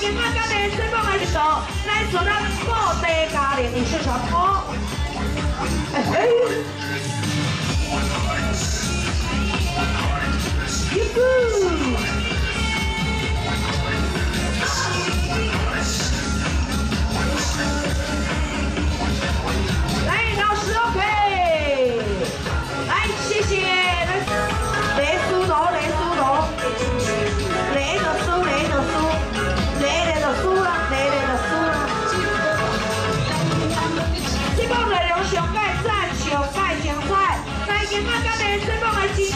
今天大家的放份还是高，来做那宝贝家庭你小小托。Những phần quà này sẽ mang lại chính.